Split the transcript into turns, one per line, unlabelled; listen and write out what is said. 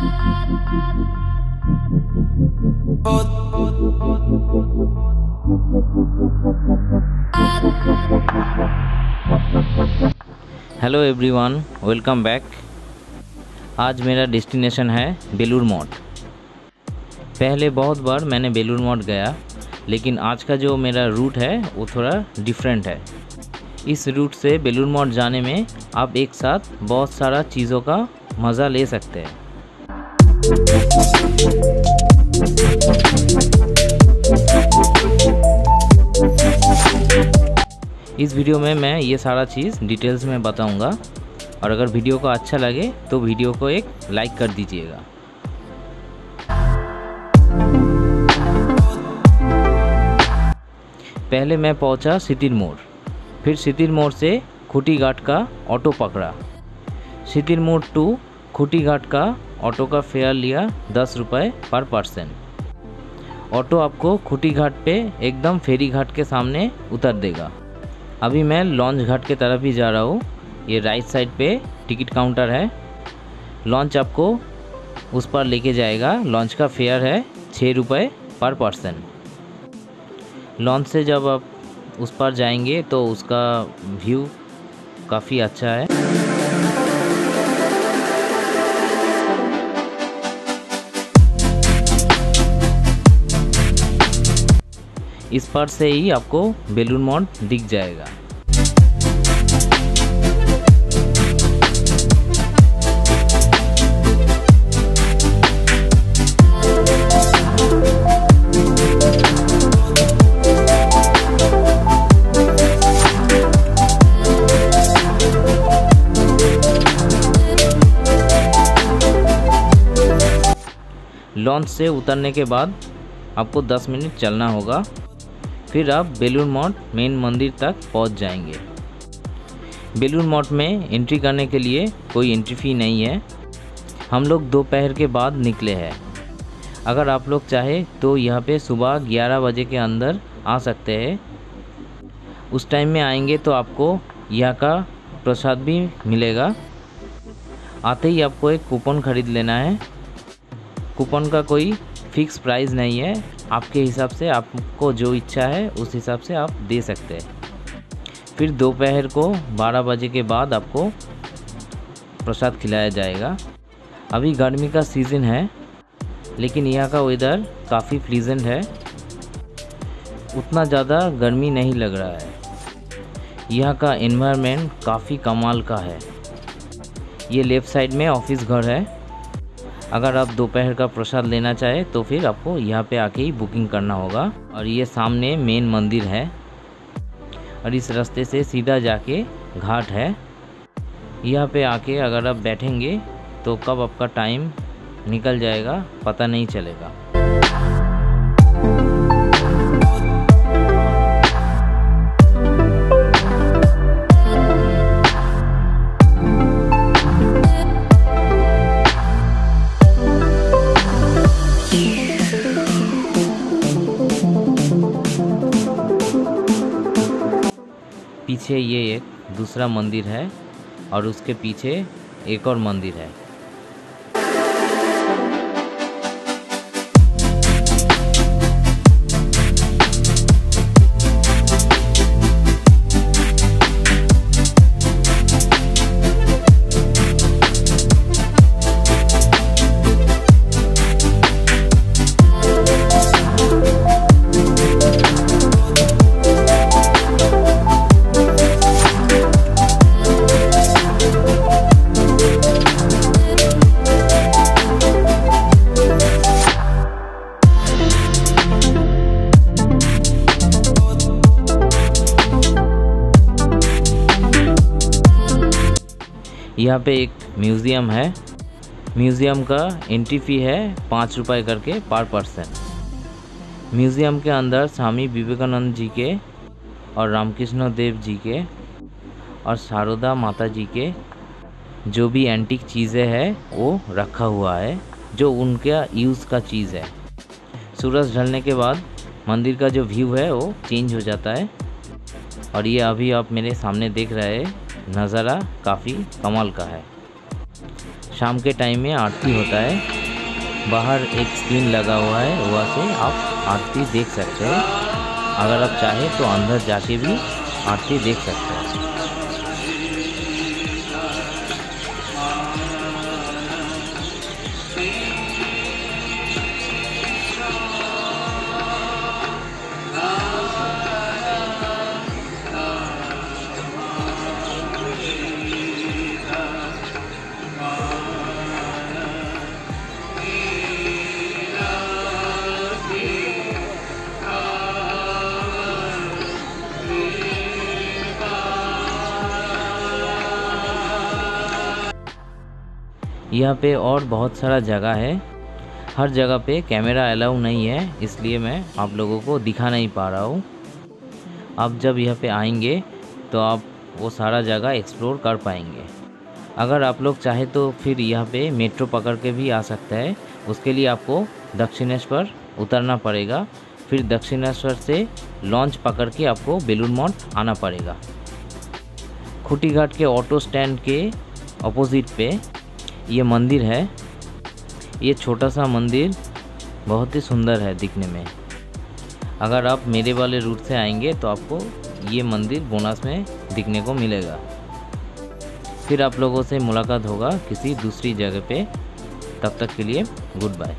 Hello everyone welcome back आज मेरा destination है बेलूर मठ पहले बहुत बार मैंने बेलूर मठ गया, लेकिन आज का जो मेरा रूट है, वो थोड़ा डिफरेंट है। इस रूट से बेलूर मठ जाने में आप एक साथ बहुत सारा चीज़ों का मज़ा ले सकते हैं। इस वीडियो में मैं ये सारा चीज़ डिटेल्स में बताऊँगा। और अगर वीडियो को अच्छा लगे तो वीडियो को एक लाइक कर दीजिएगा। पहले मैं पहुँचा सितिर मोड़। फिर सितिर मोड़ से खूटी घाट का ऑटो पकड़ा। सितिर मोड़ टू खूटी घाट का ऑटो का फेयर लिया दस रुपये पर पर्सन। ऑटो आपको खुटी घाट पे एकदम फेरी घाट के सामने उतर देगा। अभी मैं लॉन्च घाट के तरफ़ ही जा रहा हूँ। ये राइट साइड पे टिकट काउंटर है। लॉन्च आपको उस पर लेके जाएगा। लॉन्च का फेयर है छः रुपये पर पर्सन। लॉन्च से जब आप उस पर जाएँगे तो उसका व्यू काफ़ी अच्छा है। इस पर से ही आपको बेलून मॉड दिख जाएगा। लॉन्च से उतरने के बाद आपको 10 मिनट चलना होगा। फिर आप बेलूर मठ मेन मंदिर तक पहुँच जाएँगे। बेलूर मठ में एंट्री करने के लिए कोई एंट्री फ़ी नहीं है। हम लोग दोपहर के बाद निकले हैं। अगर आप लोग चाहे तो यहाँ पे सुबह 11 बजे के अंदर आ सकते हैं। उस टाइम में आएँगे तो आपको यहाँ का प्रसाद भी मिलेगा। आते ही आपको एक कूपन ख़रीद लेना है। कूपन का कोई फिक्स प्राइस नहीं है। आपके हिसाब से आपको जो इच्छा है, उस हिसाब से आप दे सकते हैं। फिर दोपहर को 12 बजे के बाद आपको प्रसाद खिलाया जाएगा। अभी गर्मी का सीज़न है, लेकिन यहाँ का वेदर काफ़ी प्लीजेंट है। उतना ज़्यादा गर्मी नहीं लग रहा है। यहाँ का इन्वायरमेंट काफ़ी कमाल का है। ये लेफ़्ट साइड में ऑफ़िस घर है। अगर आप दोपहर का प्रसाद लेना चाहें तो फिर आपको यहाँ पे आके ही बुकिंग करना होगा। और ये सामने मेन मंदिर है। और इस रास्ते से सीधा जाके घाट है। यहाँ पे आके अगर आप बैठेंगे तो कब आपका टाइम निकल जाएगा, पता नहीं चलेगा। पीछे ये एक दूसरा मंदिर है और उसके पीछे एक और मंदिर है। यहाँ पे एक म्यूज़ियम है। म्यूज़ियम का एंट्री फ़ी है पाँच रुपये करके पर पर्सन म्यूज़ियम के अंदर स्वामी विवेकानंद जी के और रामकृष्ण देव जी के और शारदा माता जी के जो भी एंटीक चीज़ें हैं, वो रखा हुआ है, जो उनका यूज़ का चीज़ है। सूरज ढलने के बाद मंदिर का जो व्यू है, वो चेंज हो जाता है। और ये अभी आप मेरे सामने देख रहे हैं। नज़ारा काफ़ी कमाल का है। शाम के टाइम में आरती होता है। बाहर एक स्क्रीन लगा हुआ है, वहाँ से आप आरती देख सकते हैं। अगर आप चाहें तो अंदर जाके भी आरती देख सकते हैं। यहाँ पे और बहुत सारा जगह है। हर जगह पे कैमरा अलाउ नहीं है, इसलिए मैं आप लोगों को दिखा नहीं पा रहा हूँ। आप जब यहाँ पे आएँगे तो आप वो सारा जगह एक्सप्लोर कर पाएँगे। अगर आप लोग चाहे तो फिर यहाँ पे मेट्रो पकड़ के भी आ सकता है। उसके लिए आपको दक्षिणेश्वर उतरना पड़ेगा। फिर दक्षिणेश्वर से लॉन्च पकड़ के आपको बेलून मॉट आना पड़ेगा। खुटी घाट के ऑटो स्टैंड के अपोजिट पे ये मंदिर है। ये छोटा सा मंदिर बहुत ही सुंदर है दिखने में। अगर आप मेरे वाले रूट से आएँगे तो आपको ये मंदिर बोनस में दिखने को मिलेगा। फिर आप लोगों से मुलाकात होगा किसी दूसरी जगह पे। तब तक के लिए गुड बाय।